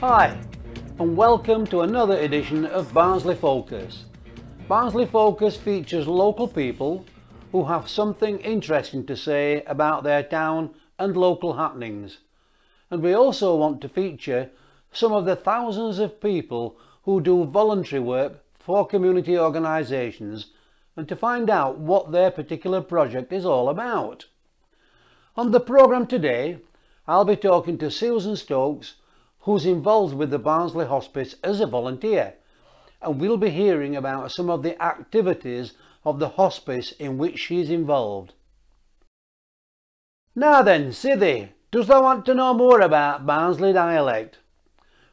Hi, and welcome to another edition of Barnsley Focus. Barnsley Focus features local people who have something interesting to say about their town and local happenings. And we also want to feature some of the thousands of people who do voluntary work for community organisations and to find out what their particular project is all about. On the programme today, I'll be talking to Susan Stokes, who's involved with the Barnsley Hospice as a volunteer, and we'll be hearing about some of the activities of the hospice in which she's involved. Now then, Sithy, does thou want to know more about Barnsley dialect?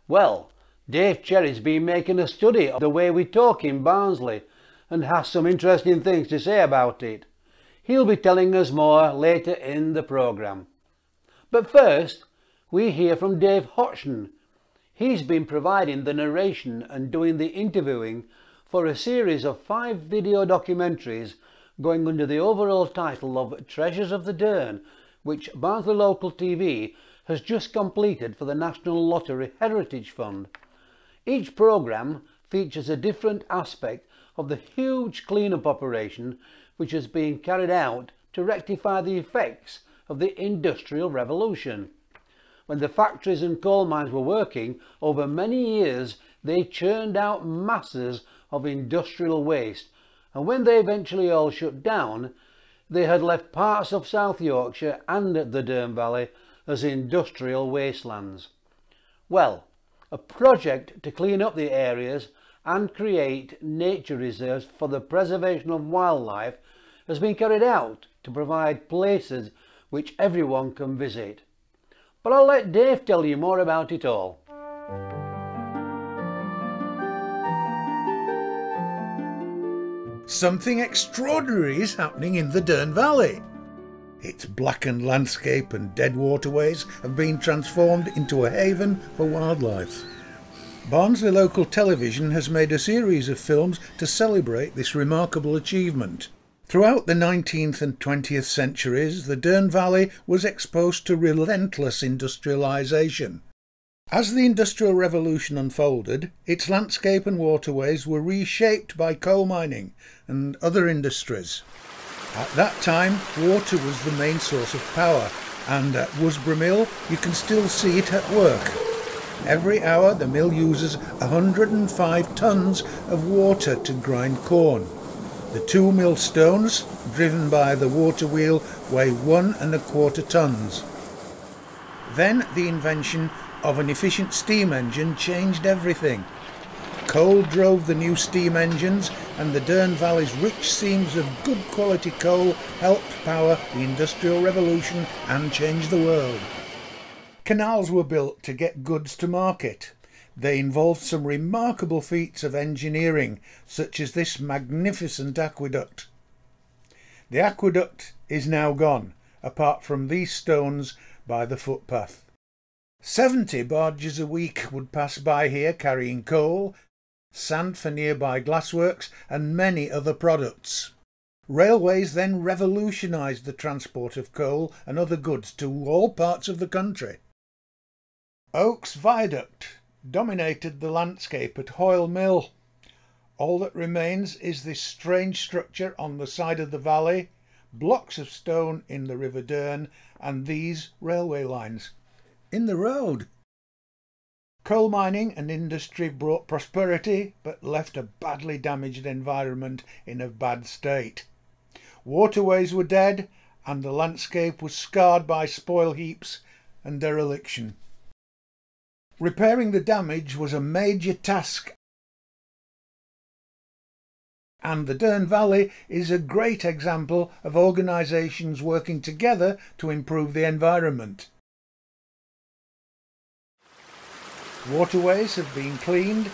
Well, Dave Cherry's been making a study of the way we talk in Barnsley and has some interesting things to say about it. He'll be telling us more later in the programme. But first, we hear from Dave Hodgson. He's been providing the narration and doing the interviewing for a series of five video documentaries going under the overall title of Treasures of the Dearne, which Barnsley Local TV has just completed for the National Lottery Heritage Fund. Each programme features a different aspect of the huge clean-up operation which is being carried out to rectify the effects of the Industrial Revolution. When the factories and coal mines were working, over many years they churned out masses of industrial waste and when they eventually all shut down, they had left parts of South Yorkshire and the Dearne Valley as industrial wastelands. Well, a project to clean up the areas and create nature reserves for the preservation of wildlife has been carried out to provide places which everyone can visit. But I'll let Dave tell you more about it all. Something extraordinary is happening in the Dearne Valley. Its blackened landscape and dead waterways have been transformed into a haven for wildlife. Barnsley Local Television has made a series of films to celebrate this remarkable achievement. Throughout the 19th and 20th centuries, the Dearne Valley was exposed to relentless industrialisation. As the Industrial Revolution unfolded, its landscape and waterways were reshaped by coal mining and other industries. At that time, water was the main source of power, and at Worsbrough Mill, you can still see it at work. Every hour, the mill uses 105 tonnes of water to grind corn. The two millstones, driven by the water wheel, weigh one and a quarter tons. Then the invention of an efficient steam engine changed everything. Coal drove the new steam engines and the Dearne Valley's rich seams of good quality coal helped power the Industrial Revolution and change the world. Canals were built to get goods to market. They involved some remarkable feats of engineering, such as this magnificent aqueduct. The aqueduct is now gone, apart from these stones by the footpath. Seventy barges a week would pass by here carrying coal, sand for nearby glassworks and many other products. Railways then revolutionised the transport of coal and other goods to all parts of the country. Oaks Viaduct dominated the landscape at Hoyle Mill. All that remains is this strange structure on the side of the valley, blocks of stone in the River Dearne, and these railway lines. In the road. Coal mining and industry brought prosperity, but left a badly damaged environment in a bad state. Waterways were dead, and the landscape was scarred by spoil heaps and dereliction. Repairing the damage was a major task and the Dearne Valley is a great example of organisations working together to improve the environment. Waterways have been cleaned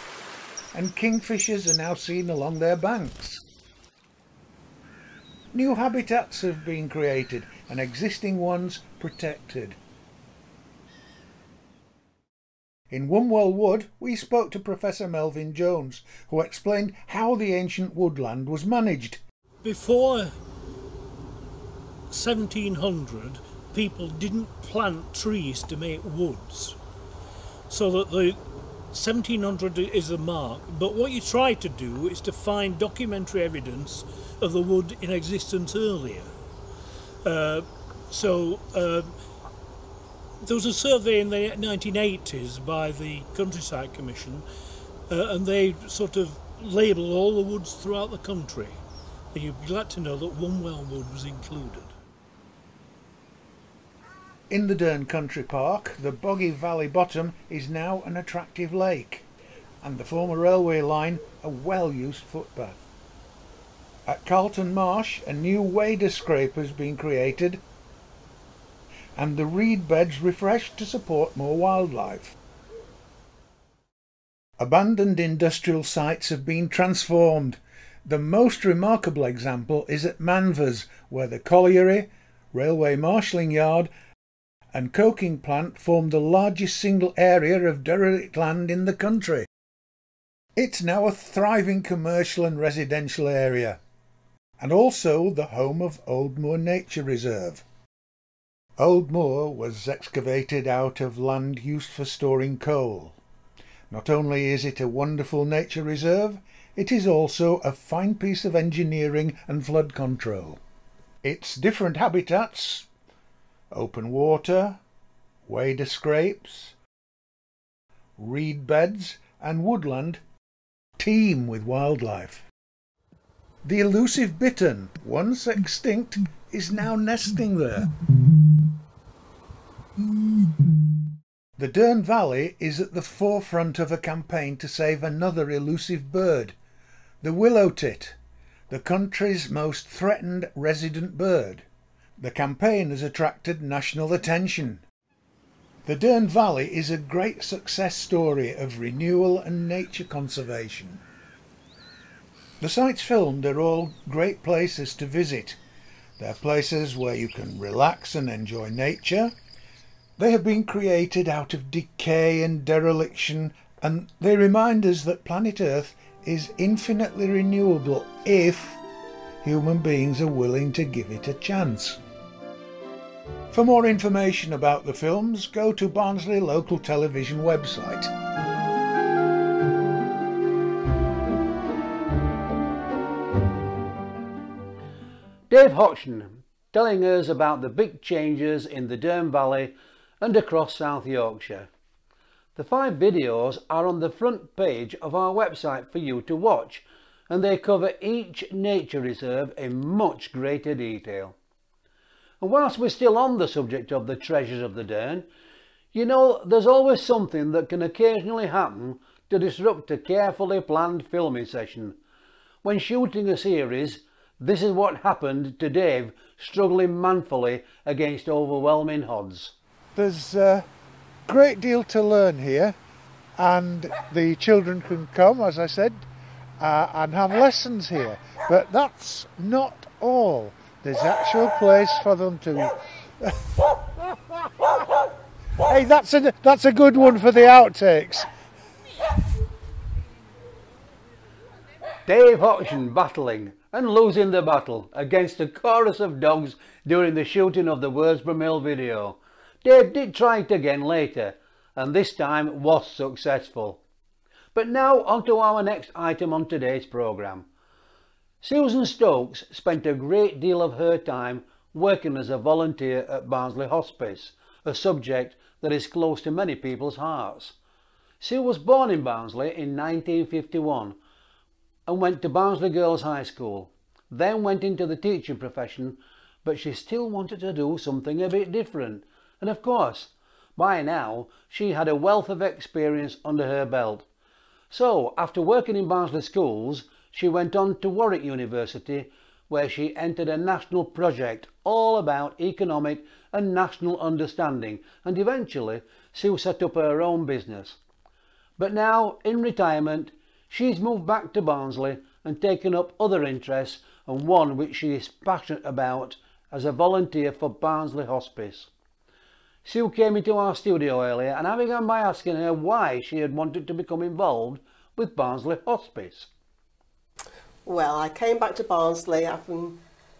and kingfishers are now seen along their banks. New habitats have been created and existing ones protected. In Wombwell Wood, we spoke to Professor Melvin Jones, who explained how the ancient woodland was managed. Before 1700, people didn't plant trees to make woods. so that the 1700 is the mark. But what you try to do is to find documentary evidence of the wood in existence earlier. Uh, so uh, there was a survey in the 1980s by the Countryside Commission, uh, and they sort of labelled all the woods throughout the country. And you'd be glad to know that Wombwell Wood was included. In the Dearne Country Park, the boggy valley bottom is now an attractive lake, and the former railway line a well-used footpath. At Carlton Marsh, a new wader scrape has been created and the reed beds refreshed to support more wildlife. Abandoned industrial sites have been transformed. The most remarkable example is at Manvers, where the colliery, railway marshalling yard and coking plant form the largest single area of derelict land in the country. It's now a thriving commercial and residential area, and also the home of Old Moor Nature Reserve. Old Moor was excavated out of land used for storing coal. Not only is it a wonderful nature reserve, it is also a fine piece of engineering and flood control. Its different habitats open water, wader scrapes, reed beds, and woodland teem with wildlife. The elusive bittern, once extinct, is now nesting there. The Dearne Valley is at the forefront of a campaign to save another elusive bird, the willow tit, the country's most threatened resident bird. The campaign has attracted national attention. The Dearne Valley is a great success story of renewal and nature conservation. The sites filmed are all great places to visit. They're places where you can relax and enjoy nature, they have been created out of decay and dereliction, and they remind us that planet Earth is infinitely renewable if human beings are willing to give it a chance. For more information about the films, go to Barnsley Local Television website. Dave Hodgson telling us about the big changes in the Dearne Valley and across South Yorkshire. The five videos are on the front page of our website for you to watch and they cover each nature reserve in much greater detail. And whilst we're still on the subject of the treasures of the Dearne, you know there's always something that can occasionally happen to disrupt a carefully planned filming session. When shooting a series, this is what happened to Dave struggling manfully against overwhelming odds. There's a great deal to learn here, and the children can come, as I said, uh, and have lessons here. But that's not all. There's actual place for them to. hey, that's a that's a good one for the outtakes. Dave Hodgson battling and losing the battle against a chorus of dogs during the shooting of the Worsbrough Mill video. Dave did try it again later and this time was successful. But now on to our next item on today's programme. Susan Stokes spent a great deal of her time working as a volunteer at Barnsley Hospice, a subject that is close to many people's hearts. Sue was born in Barnsley in 1951 and went to Barnsley Girls High School, then went into the teaching profession, but she still wanted to do something a bit different and of course, by now, she had a wealth of experience under her belt. So, after working in Barnsley schools, she went on to Warwick University, where she entered a national project all about economic and national understanding, and eventually Sue set up her own business. But now, in retirement, she's moved back to Barnsley and taken up other interests and one which she is passionate about as a volunteer for Barnsley Hospice. Sue came into our studio earlier and I began by asking her why she had wanted to become involved with Barnsley Hospice. Well, I came back to Barnsley having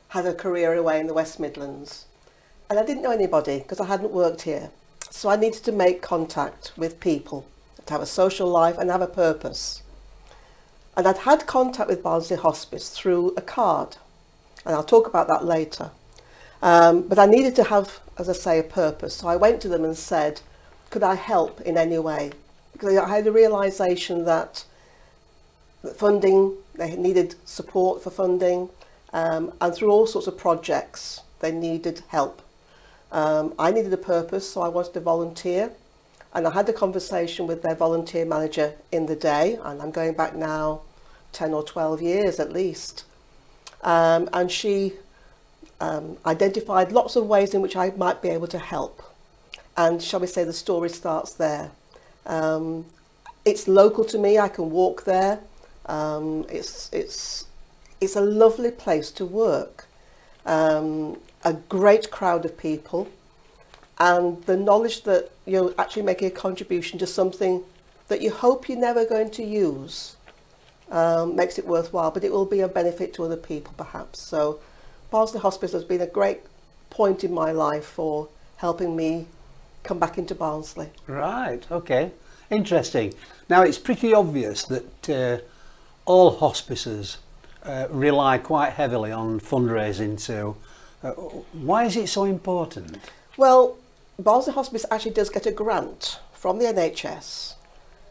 had a career away in the West Midlands. And I didn't know anybody because I hadn't worked here. So I needed to make contact with people, to have a social life and have a purpose. And I'd had contact with Barnsley Hospice through a card, and I'll talk about that later. Um, but I needed to have, as I say, a purpose. So I went to them and said, could I help in any way? Because I had a realisation that funding, they needed support for funding, um, and through all sorts of projects, they needed help. Um, I needed a purpose, so I wanted to volunteer. And I had a conversation with their volunteer manager in the day, and I'm going back now 10 or 12 years at least. Um, and she um, identified lots of ways in which I might be able to help. And shall we say the story starts there. Um, it's local to me, I can walk there. Um, it's, it's, it's a lovely place to work. Um, a great crowd of people and the knowledge that you're actually making a contribution to something that you hope you're never going to use um, makes it worthwhile, but it will be a benefit to other people perhaps. So Barnsley Hospice has been a great point in my life for helping me come back into Barnsley. Right, okay. Interesting. Now it's pretty obvious that uh, all hospices uh, rely quite heavily on fundraising so uh, why is it so important? Well, Barnsley Hospice actually does get a grant from the NHS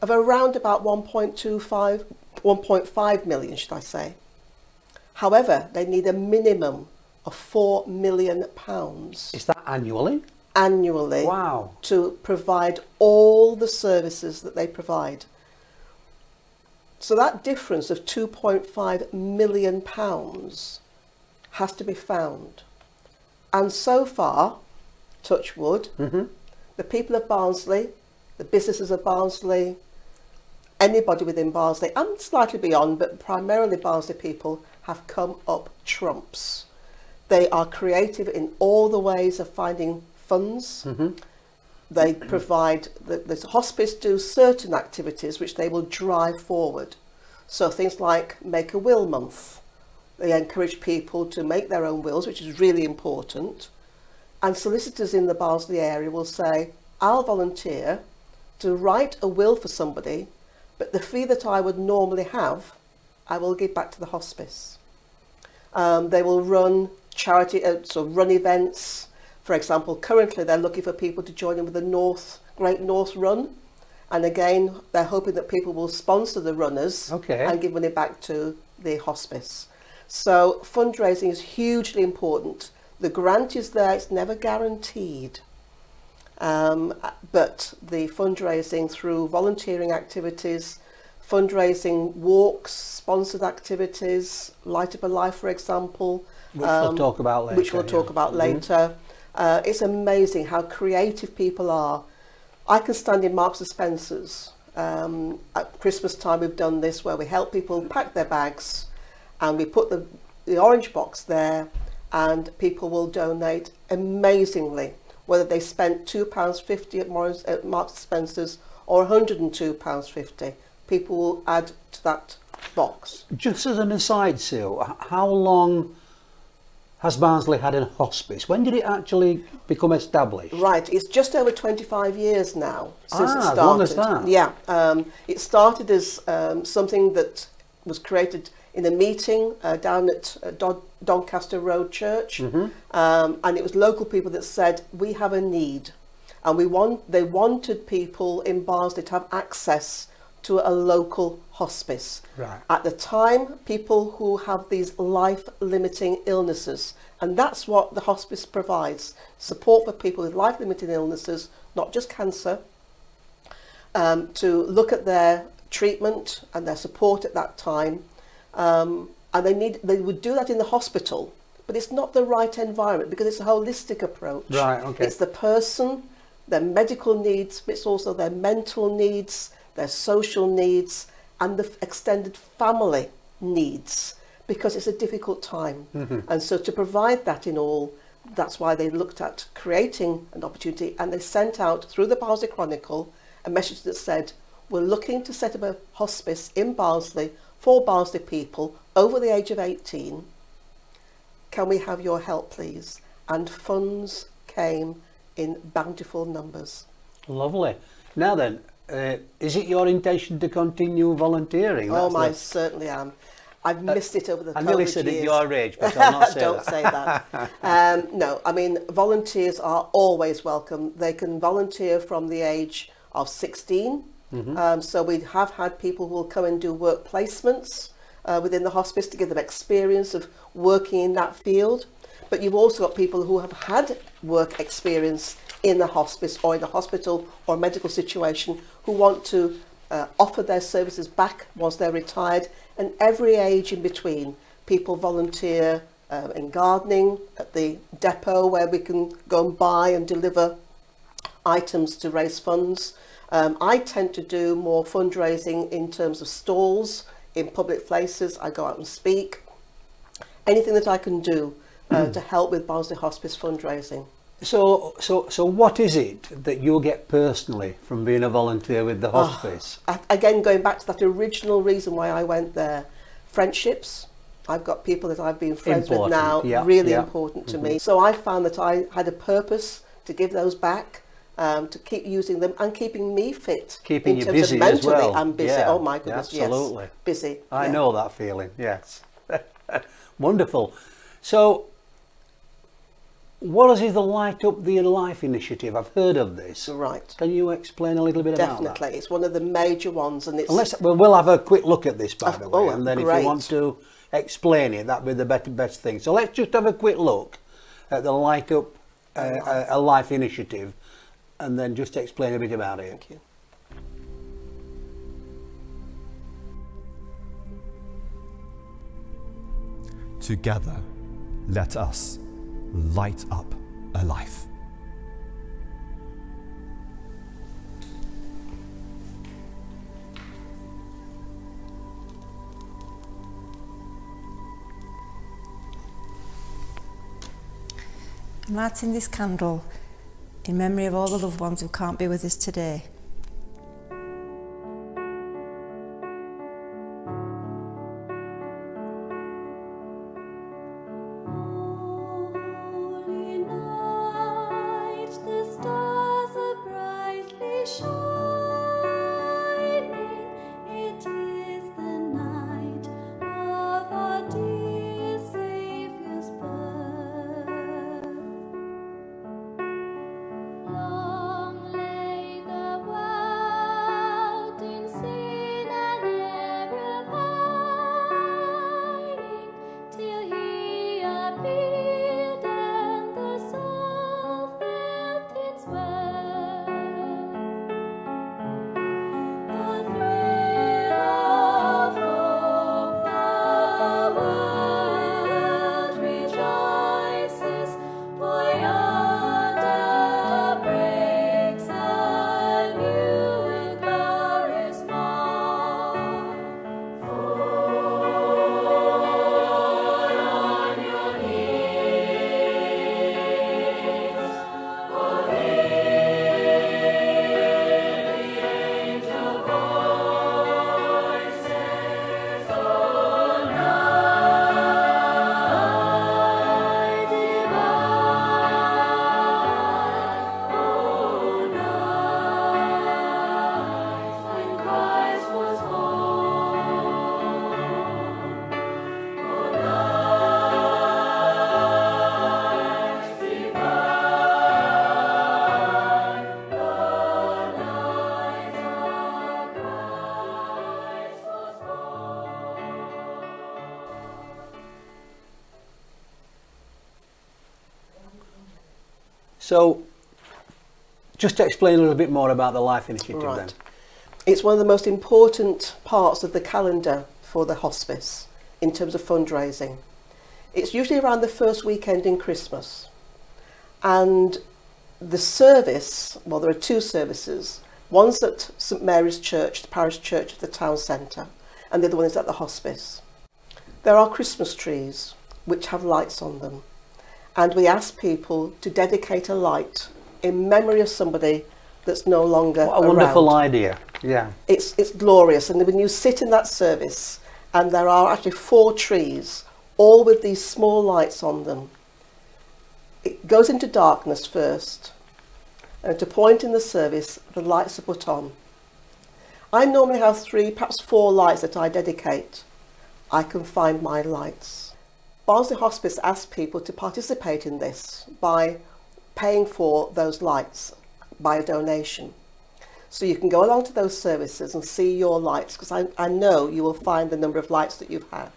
of around about 1.25, 1.5 million, should I say. However, they need a minimum of 4 million pounds. Is that annually? Annually. Wow. To provide all the services that they provide. So that difference of 2.5 million pounds has to be found. And so far, touch wood, Mm-hmm. the people of Barnsley, the businesses of Barnsley, anybody within Barnsley and slightly beyond, but primarily Barnsley people have come up trumps. They are creative in all the ways of finding funds. They provide, the, the hospice do certain activities which they will drive forward. So things like Make a Will Month. They encourage people to make their own wills, which is really important. And solicitors in the Barnsley area will say, I'll volunteer to write a will for somebody, but the fee that I would normally have, I will give back to the hospice. Um, they will run charity, uh, so run events. For example, currently they're looking for people to join in with the North Great North Run. And again, they're hoping that people will sponsor the runners Okay. and give money back to the hospice. So fundraising is hugely important. The grant is there, it's never guaranteed. Um, but the fundraising through volunteering activities, fundraising walks, sponsored activities, Light Up a Life, for example. Which we'll talk about later, Which we'll yeah. talk about later. Uh, it's amazing how creative people are. I can stand in Marks and Spencer's. Um, at Christmas time, we've done this where we help people pack their bags and we put the, the orange box there and people will donate amazingly, whether they spent £2.50 at, Morris, at Marks and Spencer's or £102.50. People will add to that box. Just as an aside, Sue, how long has Barnsley had a hospice? When did it actually become established? Right, it's just over 25 years now since Ah, it started. long as that. Yeah, um, it started as um, something that was created in a meeting uh, down at uh, Don- Doncaster Road Church, Mm-hmm. um, and it was local people that said we have a need, and we want they wanted people in Barnsley to have access to a local hospice. Right. At the time, people who have these life-limiting illnesses, and that's what the hospice provides, support for people with life-limiting illnesses, not just cancer, um, to look at their treatment and their support at that time. Um, and they need they would do that in the hospital, but it's not the right environment because it's a holistic approach. Right, okay. It's the person, their medical needs, but it's also their mental needs, their social needs, and the extended family needs because it's a difficult time. Mm-hmm. And so to provide that in all, that's why they looked at creating an opportunity and they sent out through the Barnsley Chronicle a message that said, we're looking to set up a hospice in Barnsley for Barnsley people over the age of 18. Can we have your help, please? And funds came in bountiful numbers. Lovely. Now then, uh, is it your intention to continue volunteering? Oh, That's I the- certainly am. I've missed it over the I nearly said at your age, but I'll not say Don't that. say that. Um, no, I mean, volunteers are always welcome. They can volunteer from the age of 16. Mm-hmm. Um, so we have had people who will come and do work placements uh, within the hospice to give them experience of working in that field. But you've also got people who have had work experience in the hospice or in a hospital or a medical situation who want to uh, offer their services back once they're retired. And every age in between, people volunteer uh, in gardening at the depot where we can go and buy and deliver items to raise funds. Um, I tend to do more fundraising in terms of stalls in public places. I go out and speak. Anything that I can do uh, to help with Barnsley Hospice fundraising. So, so, so, what is it that you get personally from being a volunteer with the Oh. hospice? A- Again, going back to that original reason why I went there, friendships. I've got people that I've been friends with now, yeah, really yeah. Mm-hmm. important to me. So I found that I had a purpose to give those back, um, to keep using them and keeping me fit. Keeping in you terms busy of as mentally. well. I'm busy. Yeah, oh my goodness, absolutely. yes, busy. I know that feeling. Yes, wonderful. So, what is the Light Up the Life initiative? I've heard of this. Right. Can you explain a little bit about that? Definitely, it's one of the major ones, and it's And let's, well, we'll have a quick look at this, by Of- the way, oh, and then if you want to explain it, that'd be the better, best thing. So let's just have a quick look at the Light Up uh, a, a Life initiative, and then just explain a bit about it. Thank you. Together, let us light up a life. I'm lighting this candle in memory of all the loved ones who can't be with us today. So, just to explain a little bit more about the Life Initiative then. It's one of the most important parts of the calendar for the hospice in terms of fundraising. It's usually around the first weekend in Christmas. And the service, well, there are two services. One's at St Mary's Church, the parish church at the town centre, and the other one is at the hospice. There are Christmas trees which have lights on them, and we ask people to dedicate a light in memory of somebody that's no longer What a wonderful idea. Yeah. it's it's glorious and when you sit in that service and there are actually four trees all with these small lights on them it goes into darkness first and at a point in the service, the lights are put on. I normally have three, perhaps four lights that I dedicate. I can find my lights. Barnsley Hospice asks people to participate in this by paying for those lights by a donation. So you can go along to those services and see your lights because I, I know you will find the number of lights that you've had.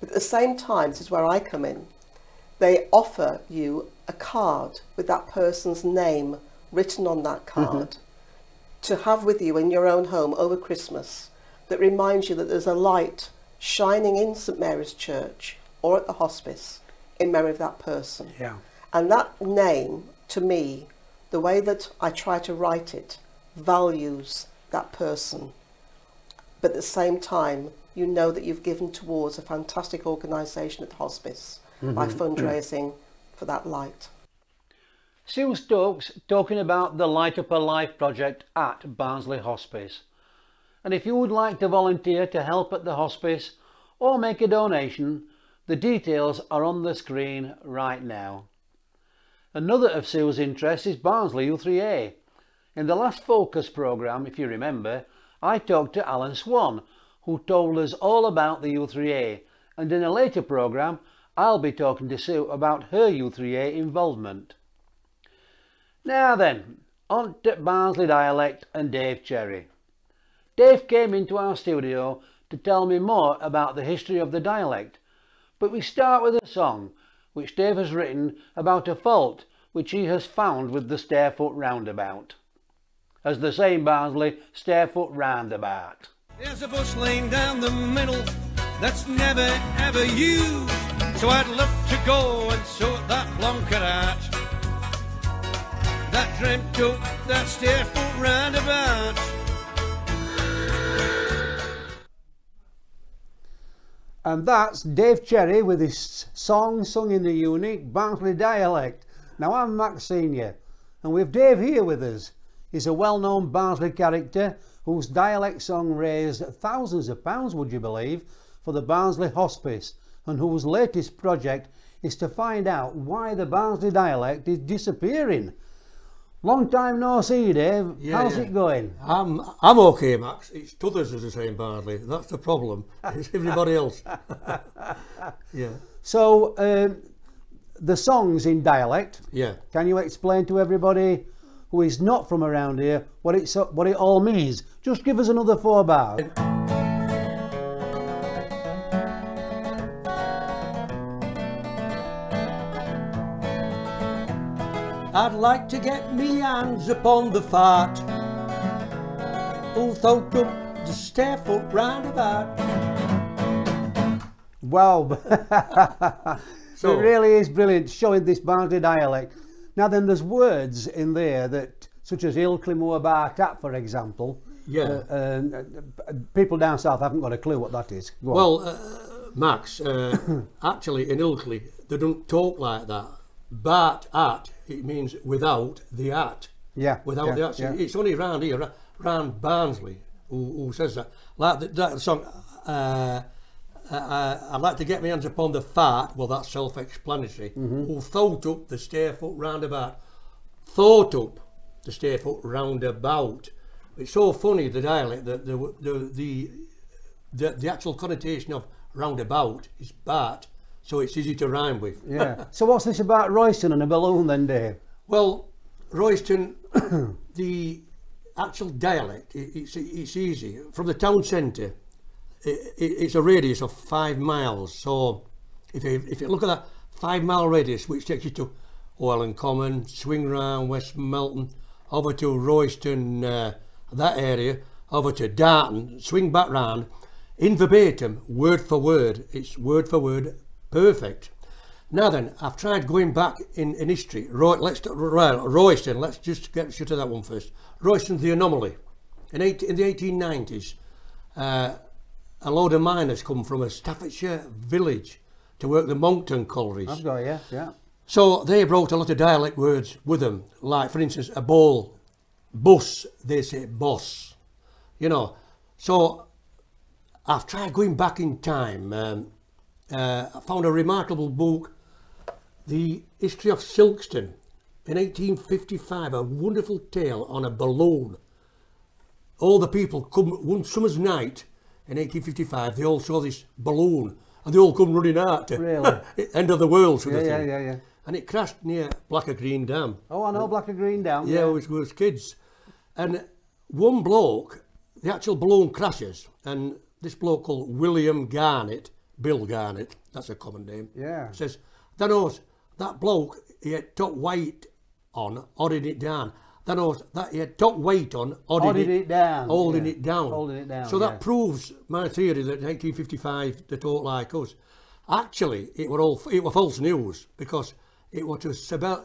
But at the same time, this is where I come in, they offer you a card with that person's name written on that mm-hmm. card to have with you in your own home over Christmas that reminds you that there's a light shining in St Mary's Church or at the hospice in memory of that person. Yeah. And that name, to me, the way that I try to write it, values that person. But at the same time, you know that you've given towards a fantastic organisation at the hospice mm-hmm. by fundraising for that light. Sue Stokes talking about the Light Up a Life project at Barnsley Hospice. And if you would like to volunteer to help at the hospice or make a donation, the details are on the screen right now. Another of Sue's interests is Barnsley U3A. In the last Focus programme, if you remember, I talked to Alan Swan, who told us all about the U3A, and in a later programme, I'll be talking to Sue about her U3A involvement. Now then, on to Barnsley dialect and Dave Cherry. Dave came into our studio to tell me more about the history of the dialect, but we start with a song which Dave has written about a fault which he has found with the Stairfoot roundabout. As the saying Barnsley, Stairfoot roundabout. There's a bus lane down the middle that's never ever used. So I'd love to go and sort that plonker out. That dreamt up that stairfoot roundabout. And that's Dave Cherry with his song sung in the unique Barnsley dialect. Now I'm Max Senior and we've Dave here with us. He's a well-known Barnsley character whose dialect song raised thousands of pounds, would you believe, for the Barnsley Hospice and whose latest project is to find out why the Barnsley dialect is disappearing. Long time no see, Dave. Yeah, How's yeah. it going? I'm I'm okay, Max. It's others as the same in Bardley. That's the problem. It's everybody else. yeah, So, um, the songs in dialect, yeah. Can you explain to everybody who is not from around here what it what it all means? Just give us another four bars. Like to get me hands upon the fart. Who thought up the stairfoot roundabout? Wow, so So- it really is brilliant showing this Barnsley dialect. Now then, there's words in there that, such as Ilkla Moor Baht 'at, for example. Yeah. Uh, uh, people down south haven't got a clue what that is. Go. Well, uh, Max, uh, actually in Ilkley they don't talk like that. But at it means without the at. yeah, Without yeah, the at. yeah. It's only round here, round Barnsley, who, who says that. Like the, that song. Uh, uh, I'd like to get my hands upon the fart. Well, that's self-explanatory. Mm-hmm. Who thought up the stairfoot roundabout? Thought up the stairfoot roundabout. It's so funny the dialect that the the the the, the actual connotation of roundabout is bat, so it's easy to rhyme with. yeah. So what's this about Royston and a balloon then, Dave? Well, Royston, the actual dialect, it's, it's easy. From the town centre, it, it, it's a radius of five miles. So if you, if you look at that five mile radius, which takes you to Hoyland Common, swing round West Melton, over to Royston, uh, that area, over to Darton, swing back round, in verbatim, word for word, it's word for word perfect. Now then, I've tried going back in, in history. Roy, let's right, Royston. Let's just get to that one first. Royston's the anomaly. In, eight, in the 1890s, uh, a load of miners come from a Staffordshire village to work the Monckton collieries. I've got yeah, yeah. So they brought a lot of dialect words with them, like for instance, a ball, bus, they say boss. You know, so I've tried going back in time. Um, uh, I found a remarkable book, The History of Silkstone, in 1855 a wonderful tale on a balloon. All the people come one summer's night in 1855. They all saw this balloon and they all come running out to Really? end of the world sort Yeah, of thing. yeah, yeah. yeah. And it crashed near Blacker Green Dam. Oh, I know Black and Green Dam. Yeah, was, we was kids. And one bloke, the actual balloon crashes, and this bloke called William Garnett, Bill Garnett, that's a common name, Yeah. says, that knows, that bloke, he had top weight on, holding it down. That knows, that he had top weight on, holding, Holding it down, Holding yeah. it down. Holding it down, So that proves my theory that 1955, they talk like us. Actually, it were all, it were false news, because it was to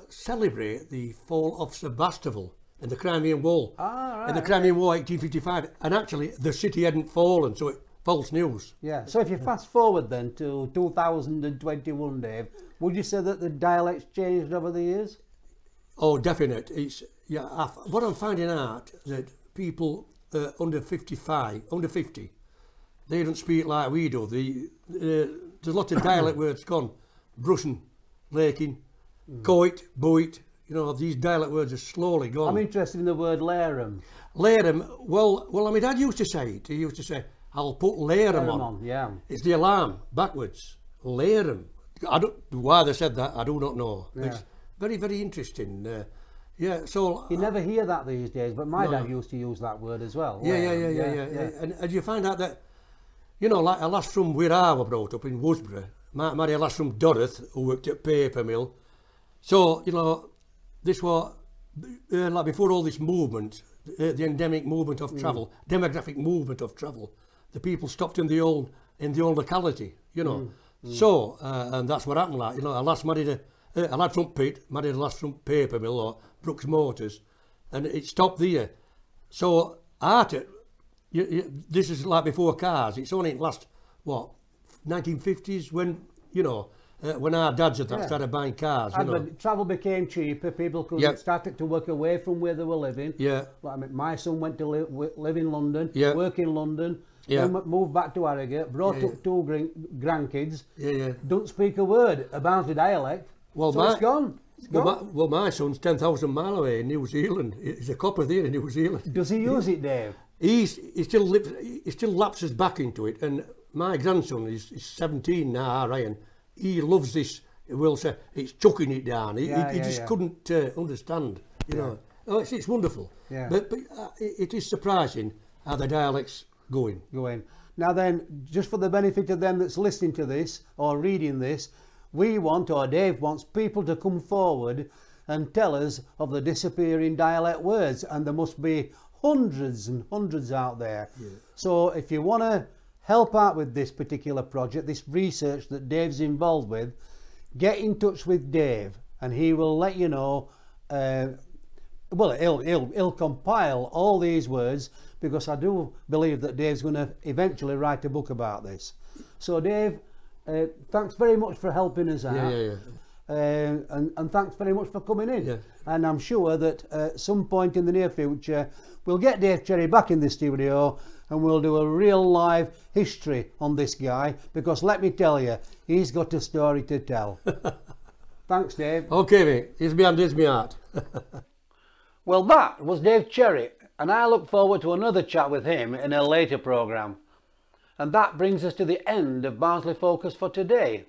celebrate the fall of Sebastopol in the Crimean War. Ah, In the Crimean War, 1855, and actually the city hadn't fallen, so it false news. Yeah. So if you fast forward then to 2021, Dave, would you say that the dialects changed over the years? Oh, definite. It's yeah. I, what I'm finding out that people uh, under 55, under 50, they don't speak like we do. The uh, there's a lot of dialect words gone. Brushing, laking, coit, buit. You know, these dialect words are slowly gone. I'm interested in the word larum. Larum, well, well, my dad used to say it. He used to say, I'll put larum, Larum on. on, yeah. It's the alarm, backwards. Larum. I don't, why they said that, I do not know. Yeah. It's very, very interesting. Uh, yeah, so... You never hear that these days, but my No. dad used to use that word as well. Yeah, yeah, yeah, larum, yeah, yeah, And, and you find out that, you know, like a lass from where I was brought up in Woodsborough, ma- married a lass from Dorothy who worked at paper mill. So, you know, this was, uh, like before all this movement, uh, the endemic movement of travel, demographic movement of travel, the people stopped in the old, in the old locality, you know. So, uh, and that's what happened, like, you know, a lass married a, a lad from Pitt, married a lass from paper mill or Brooks Motors, and it stopped there. So, art, you, you, this is like before cars. It's only in last what 1950s when you know uh, when our dads had that Yeah. started buying cars. You And know. when travel became cheaper, people could Yep. started to work away from where they were living. Yeah. Like, I mean, my son went to live, wi- live in London, Yeah. work in London, Yeah. Moved back to Harrogate, brought yeah, up two grand grandkids. Yeah, yeah. Don't speak a word about the dialect. Well, so my, it's gone. It's well, gone. my, well, my son's 10,000 mile away in New Zealand. He's a copper there in New Zealand. Does he use it, Dave? He's, he, still lives, he still lapses back into it. And my grandson is, is 17 now, Ryan. He loves this. He will say, it's chucking it down. He, yeah, he, he yeah, just yeah. couldn't uh, understand, you yeah. know. Oh, it's, it's wonderful. Yeah. But, but uh, it, it is surprising how the dialects going. going. Now then, just for the benefit of them that's listening to this or reading this, we want, or Dave wants, people to come forward and tell us of the disappearing dialect words, and there must be hundreds and hundreds out there. So if you want to help out with this particular project, this research that Dave's involved with, get in touch with Dave, and he will let you know uh, well, he'll, he'll, he'll compile all these words because I do believe that Dave's going to eventually write a book about this. So, Dave, uh, thanks very much for helping us out. Yeah, yeah, yeah. Uh, and, and thanks very much for coming in. Yeah. And I'm sure that uh, at some point in the near future, we'll get Dave Cherry back in the studio and we'll do a real live history on this guy because let me tell you, he's got a story to tell. thanks, Dave. Okay, mate. Here's me hand, here's me heart. Well, that was Dave Cherry, and I look forward to another chat with him in a later programme. And that brings us to the end of Barnsley Focus for today.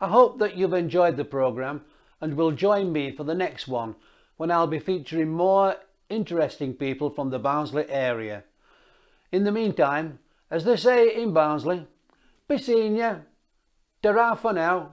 I hope that you've enjoyed the programme and will join me for the next one when I'll be featuring more interesting people from the Barnsley area. In the meantime, as they say in Barnsley, be seeing ya. Ta-ra for now.